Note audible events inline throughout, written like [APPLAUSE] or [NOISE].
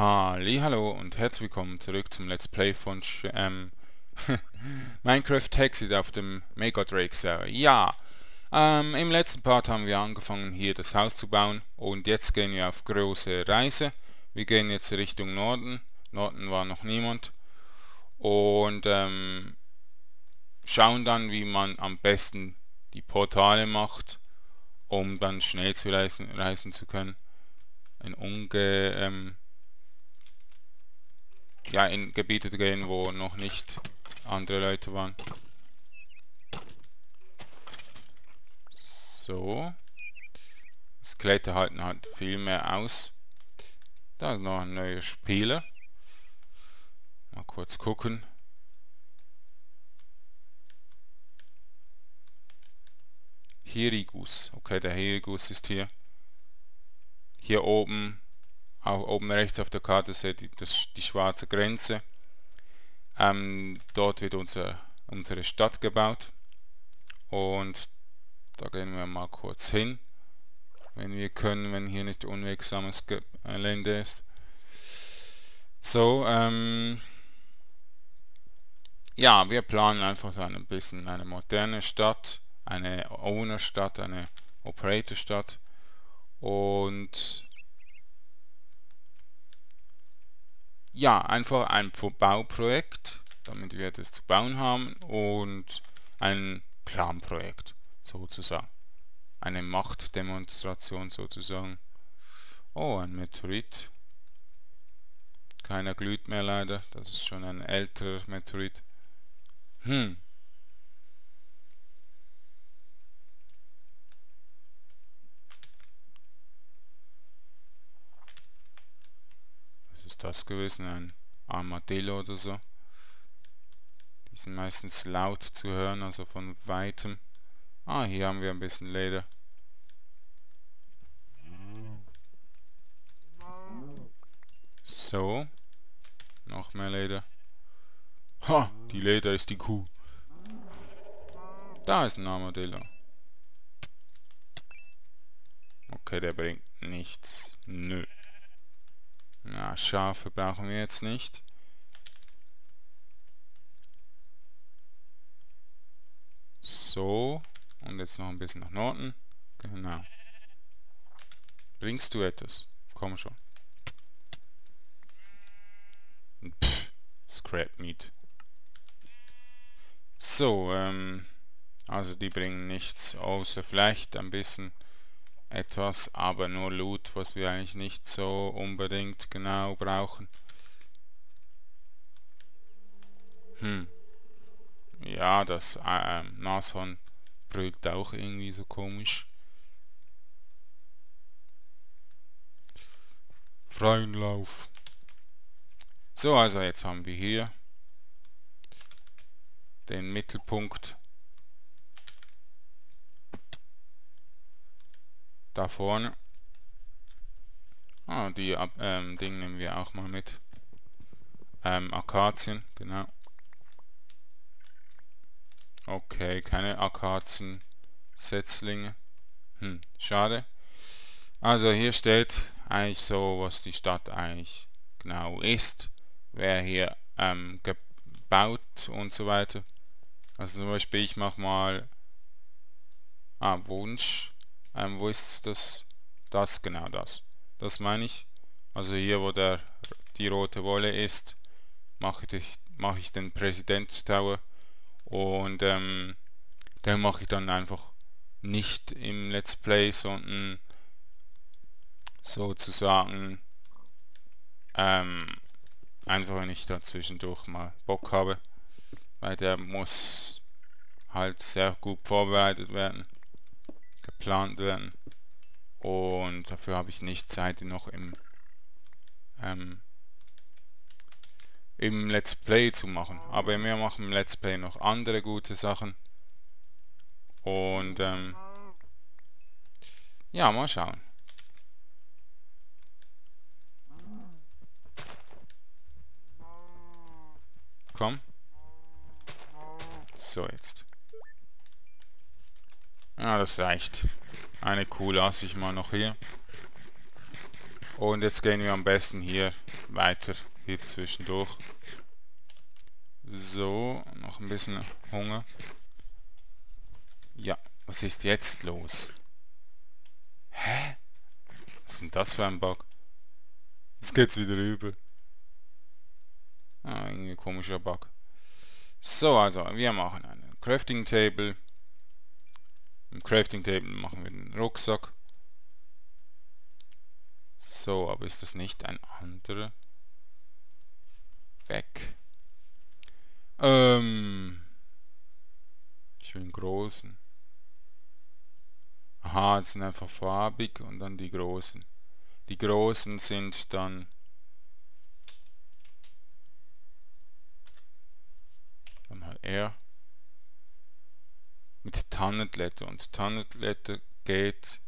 Hallo und herzlich willkommen zurück zum Let's Play von ähm, [LAUGHS] Minecraft Taxi auf dem Mega Drake Server. Ja, ähm, im letzten Part haben wir angefangen hier das Haus zu bauen und jetzt gehen wir auf große Reise. Wir gehen jetzt Richtung Norden. Norden war noch niemand und ähm, schauen dann, wie man am besten die Portale macht, um dann schnell zu reisen, reisen zu können. Ein unge ähm, ja, in Gebiete gehen, wo noch nicht andere Leute waren. So. Skelette halten halt viel mehr aus. Da ist noch ein neuer Spieler. Mal kurz gucken. Hirigus. Okay, der Hirigus ist hier. Hier oben auch oben rechts auf der Karte seht ihr das, die schwarze Grenze. Ähm, dort wird unser, unsere Stadt gebaut. Und da gehen wir mal kurz hin. Wenn wir können, wenn hier nicht unwegsames Gelände ist. So, ähm, ja, wir planen einfach so ein bisschen eine moderne Stadt, eine Owner-Stadt, eine Operator-Stadt und ja, einfach ein Bauprojekt, damit wir das zu bauen haben und ein Clan-Projekt sozusagen. Eine Machtdemonstration sozusagen. Oh, ein Meteorit. Keiner glüht mehr leider, das ist schon ein älterer Meteorit. Hm. Ist das gewesen? Ein Armadillo oder so. Die sind meistens laut zu hören, also von weitem. Ah, hier haben wir ein bisschen Leder. So. Noch mehr Leder. Ha, die Leder ist die Kuh. Da ist ein Armadillo. Okay, der bringt nichts. Nö. Na, Schafe brauchen wir jetzt nicht. So. Und jetzt noch ein bisschen nach Norden. Genau. Bringst du etwas? Komm schon. Pff, Scrap Meat. So, ähm, also die bringen nichts, außer vielleicht ein bisschen etwas, aber nur Loot, was wir eigentlich nicht so unbedingt genau brauchen. Hm. Ja, das äh, Nashorn brüllt auch irgendwie so komisch. Freien Lauf. So, also jetzt haben wir hier den Mittelpunkt da vorne. Ah, die ähm, Ding nehmen wir auch mal mit. Ähm, Akazien, genau. Okay, keine Akazien Setzlinge. Hm, schade. Also hier steht eigentlich so, was die Stadt eigentlich genau ist. Wer hier ähm, gebaut und so weiter. Also zum Beispiel ich mach mal ah, Wunsch ähm, wo ist das? Das, genau das. Das meine ich. Also hier, wo der die rote Wolle ist, mache ich, mache ich den Präsident Tower und ähm, den mache ich dann einfach nicht im Let's Play, sondern sozusagen ähm, einfach wenn ich da zwischendurch mal Bock habe, weil der muss halt sehr gut vorbereitet werden geplant werden. Und dafür habe ich nicht Zeit, noch im, ähm, im Let's Play zu machen. Aber wir machen im Let's Play noch andere gute Sachen. Und ähm, ja, mal schauen. Komm. So, jetzt. Ja, das reicht. Eine Kuh lasse ich mal noch hier. Und jetzt gehen wir am besten hier weiter, hier zwischendurch. So, noch ein bisschen Hunger. Ja, was ist jetzt los? Hä? Was ist denn das für ein Bug? Jetzt geht's wieder rüber. Ah, irgendwie komischer Bug. So, also, wir machen einen Crafting Table. Crafting Table machen wir den Rucksack. So, aber ist das nicht ein anderer? Weg. Ähm. Ich großen. Aha, es sind einfach farbig und dann die großen. Die großen sind dann dann halt er mit Tannenblätter und Tannenblätter geht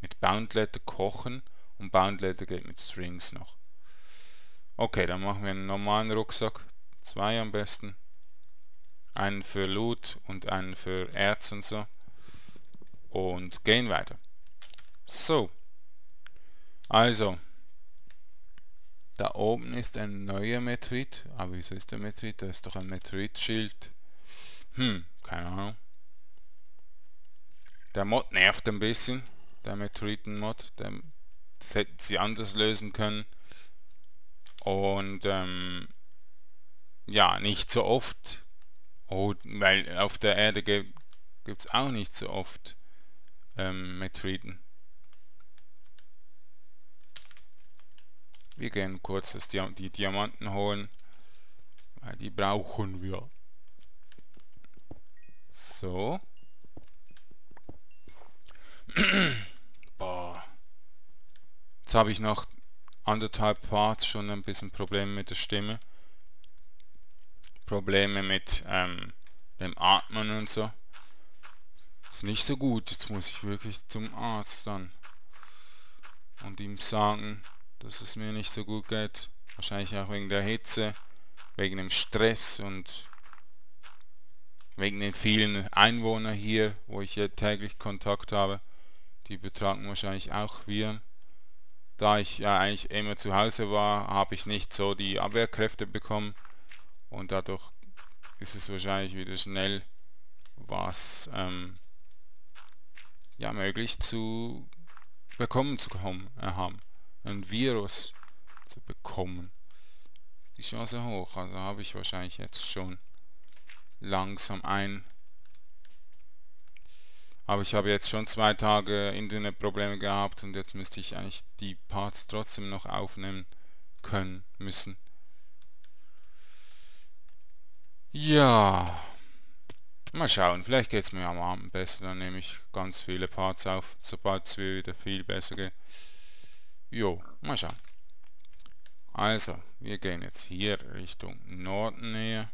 mit Boundletter kochen und Boundletter geht mit Strings noch. Okay, dann machen wir einen normalen Rucksack, zwei am besten. Einen für Loot und einen für Erz und so und gehen weiter. So, also, da oben ist ein neuer Meteorit. Aber wieso ist der Meteorit? Da ist doch ein Meteoritschild. Hm, keine Ahnung. Der Mod nervt ein bisschen. Der Meteoriten-Mod. Das hätten sie anders lösen können. Und ähm, ja, nicht so oft. Oh, weil auf der Erde gibt es auch nicht so oft ähm, Meteoriten. Wir gehen kurz das Dia die Diamanten holen, weil die brauchen wir. So. [CLEARS THROAT] Boah. Jetzt habe ich noch anderthalb Parts schon ein bisschen Probleme mit der Stimme. Probleme mit ähm, dem Atmen und so. Ist nicht so gut. Jetzt muss ich wirklich zum Arzt dann. Und ihm sagen, dass es mir nicht so gut geht. Wahrscheinlich auch wegen der Hitze, wegen dem Stress und wegen den vielen Einwohnern hier, wo ich hier täglich Kontakt habe. Die betragen wahrscheinlich auch Viren. Da ich ja eigentlich immer zu Hause war, habe ich nicht so die Abwehrkräfte bekommen und dadurch ist es wahrscheinlich wieder schnell was ähm, ja möglich zu bekommen zu kommen, äh, haben. Ein Virus zu bekommen. Ist die Chance hoch, also habe ich wahrscheinlich jetzt schon langsam ein. Aber ich habe jetzt schon zwei Tage Internetprobleme gehabt und jetzt müsste ich eigentlich die Parts trotzdem noch aufnehmen können müssen. Ja. Mal schauen, vielleicht geht es mir am Abend besser, dann nehme ich ganz viele Parts auf, sobald es wieder viel besser geht. Jo, mal schauen. Also, wir gehen jetzt hier Richtung Norden näher.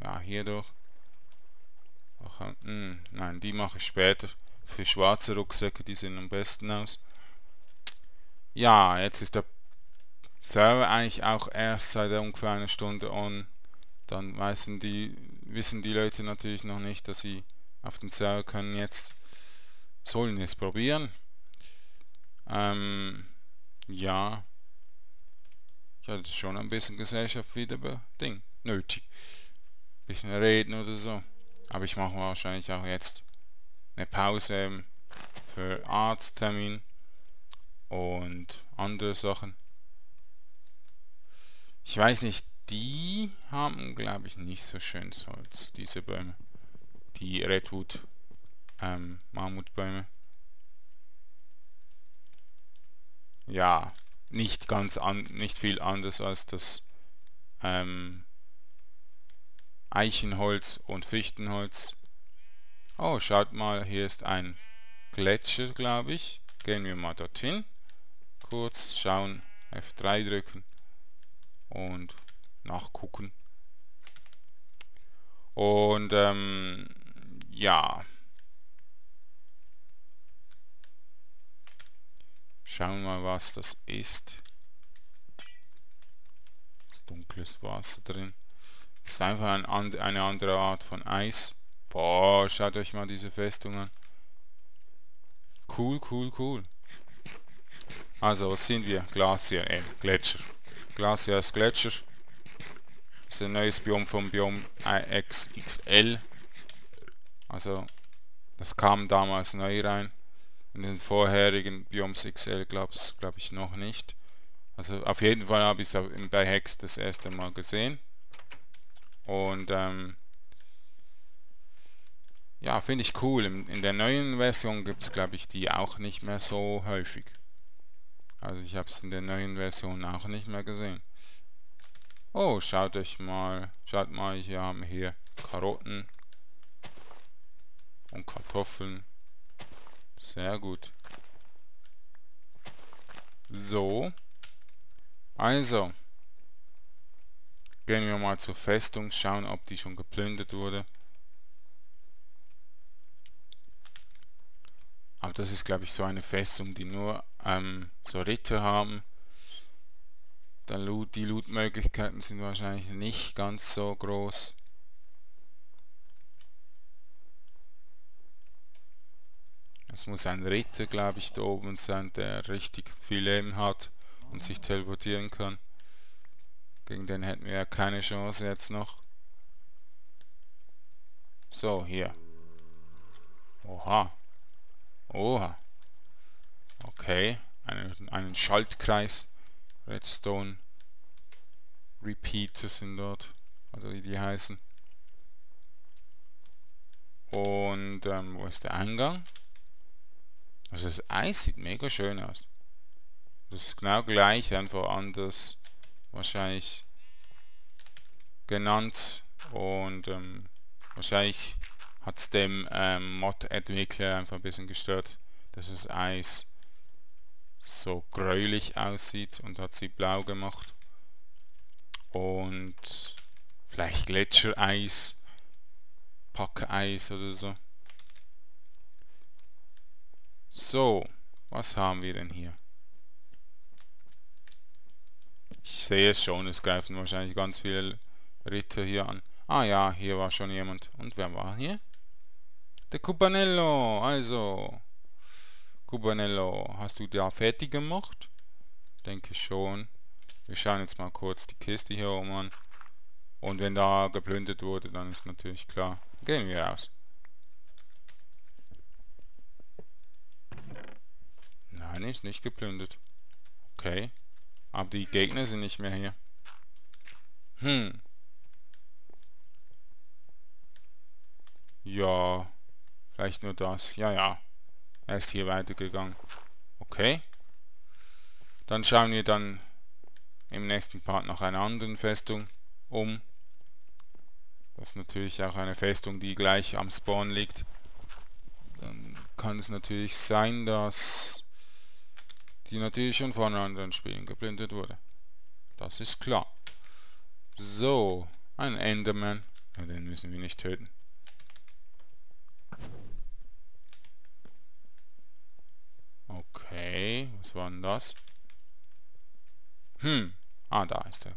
Ja, hier durch. Mh, hm, nein, die mache ich später. Für schwarze Rucksäcke, die sehen am besten aus. Ja, jetzt ist der Server eigentlich auch erst seit ungefähr einer Stunde on. Dann wissen die, wissen die Leute natürlich noch nicht, dass sie auf den Server können jetzt sollen es probieren. Ähm, ja, ich hatte schon ein bisschen Gesellschaft wieder Ding nötig. Bisschen reden oder so. Aber ich mache wahrscheinlich auch jetzt eine Pause für Arzttermin und andere Sachen. Ich weiß nicht, die haben glaube ich nicht so schön Holz, diese Bäume. Die Redwood ähm, Mammutbäume. ja, nicht ganz an, nicht viel anders als das ähm, Eichenholz und Fichtenholz. Oh, schaut mal, hier ist ein Gletscher, glaube ich. Gehen wir mal dorthin. Kurz schauen, F3 drücken und nachgucken. Und ähm, ja, Schauen wir mal, was das ist. ist dunkles Wasser drin. Ist einfach ein eine andere Art von Eis. Boah, schaut euch mal diese Festung an. Cool, cool, cool. Also, was sind wir? Glacier, äh, Gletscher. Glacier ist Gletscher. Das ist ein neues Biom vom Biom XXL. Also, das kam damals neu rein. In den vorherigen Bioms XL glaube glaub ich noch nicht. Also auf jeden Fall habe ich es bei Hex das erste Mal gesehen. Und ähm, ja, finde ich cool. In, in, der neuen Version gibt es, glaube ich, die auch nicht mehr so häufig. Also ich habe es in der neuen Version auch nicht mehr gesehen. Oh, schaut euch mal, schaut mal, hier haben hier Karotten und Kartoffeln. Sehr gut. So. Also. Gehen wir mal zur Festung, schauen, ob die schon geplündert wurde. Aber das ist, glaube ich, so eine Festung, die nur ähm, so Ritter haben. Loot, die Loot-Möglichkeiten sind wahrscheinlich nicht ganz so groß. Es muss ein Ritter, glaube ich, da oben sein, der richtig viel Leben hat und sich teleportieren kann. Gegen den hätten wir ja keine Chance jetzt noch. So, hier. Oha. Oha. Okay. Einen, einen Schaltkreis. Redstone. Repeater sind dort. Also wie die heißen. Und ähm, wo ist der Eingang? Also das Eis sieht mega schön aus. Das ist genau gleich, einfach anders wahrscheinlich genannt und ähm, wahrscheinlich hat es dem ähm, Mod-Entwickler einfach ein bisschen gestört, dass das Eis so gräulich aussieht und hat sie blau gemacht. Und vielleicht Gletschereis, Packeis oder so. So, was haben wir denn hier? Ich sehe es schon, es greifen wahrscheinlich ganz viele Ritter hier an. Ah ja, hier war schon jemand. Und wer war hier? Der Cubanello, also. Cubanello, hast du da fertig gemacht? Denke schon. Wir schauen jetzt mal kurz die Kiste hier oben an. Und wenn da geplündert wurde, dann ist natürlich klar. Gehen wir raus. Nein, ist nicht geplündert. Okay. Aber die Gegner sind nicht mehr hier. Hm. Ja. Vielleicht nur das. Ja, ja. Er ist hier weitergegangen. Okay. Dann schauen wir dann im nächsten Part nach einer anderen Festung um. Das ist natürlich auch eine Festung, die gleich am Spawn liegt. Dann kann es natürlich sein, dass die natürlich schon von anderen Spielen geblendet wurde. Das ist klar. So, ein Enderman. Ja, den müssen wir nicht töten. Okay, was war denn das? Hm, ah, da ist der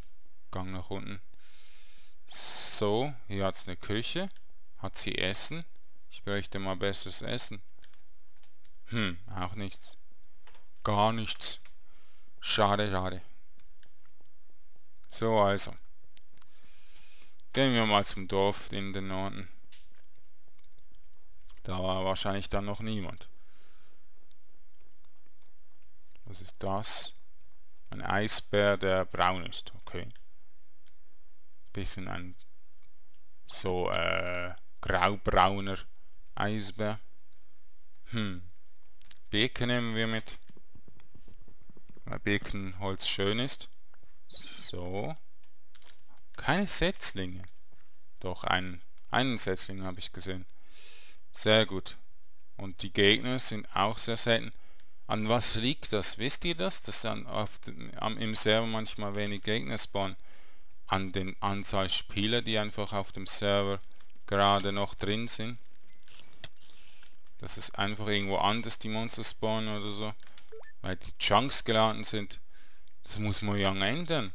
Gang nach unten. So, hier hat es eine Küche. Hat sie Essen? Ich bräuchte mal besseres Essen. Hm, auch nichts. Gar nichts. Schade, schade. So, also. Gehen wir mal zum Dorf in den Norden. Da war wahrscheinlich dann noch niemand. Was ist das? Ein Eisbär, der braun ist. Okay. Bisschen ein so äh, graubrauner Eisbär. Hm. Beke nehmen wir mit weil Birkenholz schön ist. So. Keine Setzlinge. Doch, einen, einen Setzling habe ich gesehen. Sehr gut. Und die Gegner sind auch sehr selten. An was liegt das? Wisst ihr das? Dass dann am, im Server manchmal wenig Gegner spawnen. An den Anzahl Spieler, die einfach auf dem Server gerade noch drin sind. Dass es einfach irgendwo anders die Monster spawnen oder so weil die Chunks geladen sind. Das muss man ja ändern.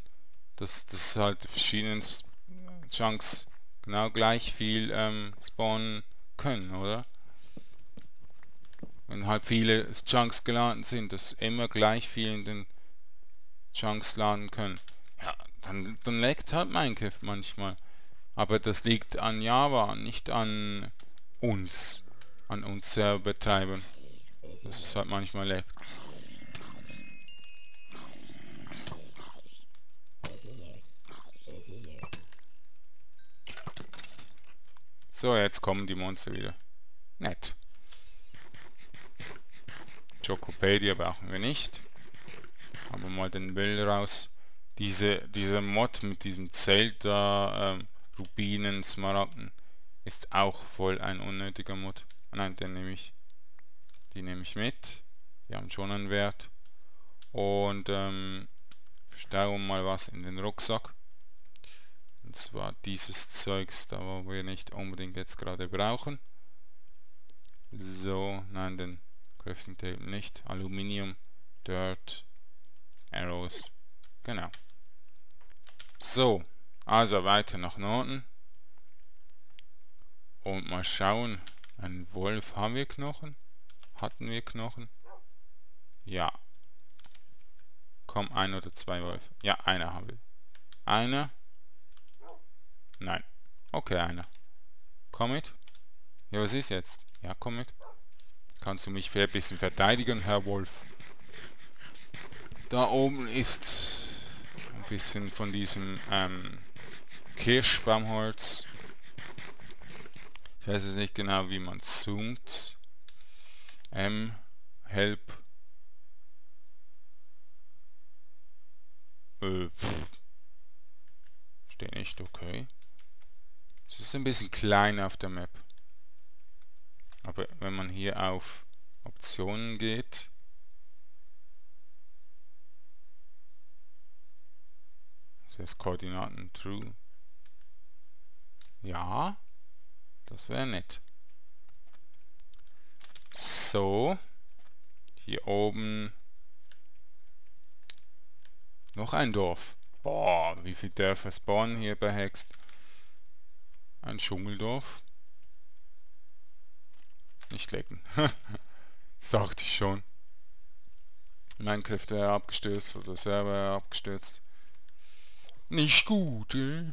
Dass das halt verschiedene Chunks genau gleich viel ähm, spawnen können, oder? wenn halt viele Chunks geladen sind, dass immer gleich viel in den Chunks laden können. Ja, dann, dann leckt halt Minecraft manchmal. Aber das liegt an Java, nicht an uns, an uns Serverbetreibern. Das ist halt manchmal leckt. So, jetzt kommen die Monster wieder. Nett. Chocopedia brauchen wir nicht. Haben wir mal den Müll raus. Diese, dieser Mod mit diesem Zelt da, ähm, Rubinen, Smaragden, ist auch voll ein unnötiger Mod. Nein, den nehme ich. Die nehme ich mit. Die haben schon einen Wert. Und ähm, verstauen mal was in den Rucksack. Und zwar dieses Zeugs da, wo wir nicht unbedingt jetzt gerade brauchen. So, nein, den Crafting Table nicht. Aluminium, Dirt, Arrows. Genau. So, also weiter nach Norden. Und mal schauen. Ein Wolf haben wir Knochen? Hatten wir Knochen? Ja. Komm, ein oder zwei Wölfe. Ja, einer haben wir. Einer. Nein. Okay, einer. Komm mit. Ja, was ist jetzt? Ja, komm mit. Kannst du mich ein bisschen verteidigen, Herr Wolf? Da oben ist ein bisschen von diesem ähm, Kirschbaumholz. Ich weiß jetzt nicht genau, wie man zoomt. M, Help. Äh, Steht nicht, okay. Es ist ein bisschen klein auf der Map. Aber wenn man hier auf Optionen geht, das Koordinaten True. Ja, das wäre nett. So, hier oben noch ein Dorf. Boah, wie viele Dörfer spawnen hier bei Hext? Ein Dschungeldorf. Nicht lecken. [LAUGHS] Sagte ich schon. Minecraft wäre abgestürzt oder Server wäre abgestürzt. Nicht gut, eh?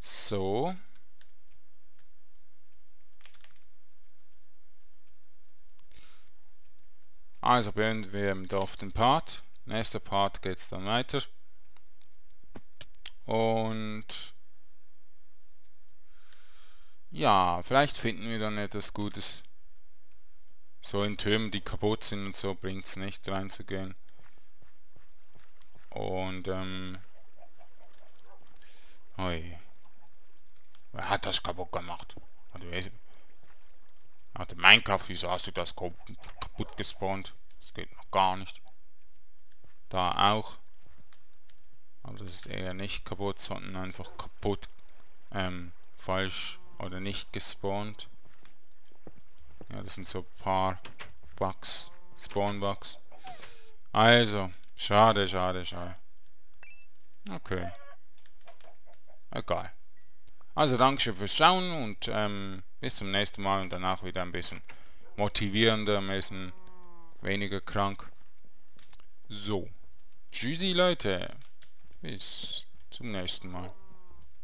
So. Also beenden wir im Dorf den Part. Nächster Part geht es dann weiter. Und ja, vielleicht finden wir dann etwas Gutes. So in Türmen, die kaputt sind und so, bringt es nicht reinzugehen. Und ähm... Oi. Wer hat das kaputt gemacht? Hatte Minecraft, wieso hast du das kaputt gespawnt? Das geht noch gar nicht. Da auch. Aber das ist eher nicht kaputt, sondern einfach kaputt. Ähm, falsch oder nicht gespawnt. Ja, das sind so paar Bugs. Spawn-Bugs. Also, schade, schade, schade. Okay. Egal. Also Dankeschön fürs Schauen und ähm, bis zum nächsten Mal und danach wieder ein bisschen motivierender, ein bisschen weniger krank. So. Tschüssi Leute. Bis zum nächsten Mal.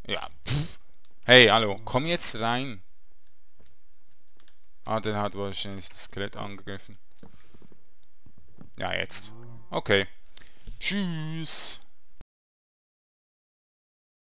Ja. Pff. Hey, hallo. Komm jetzt rein. Ah, der hat wahrscheinlich das Skelett angegriffen. Ja, jetzt. Okay. Tschüss.